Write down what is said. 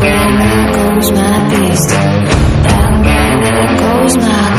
down, down goes my beast. Down, down goes my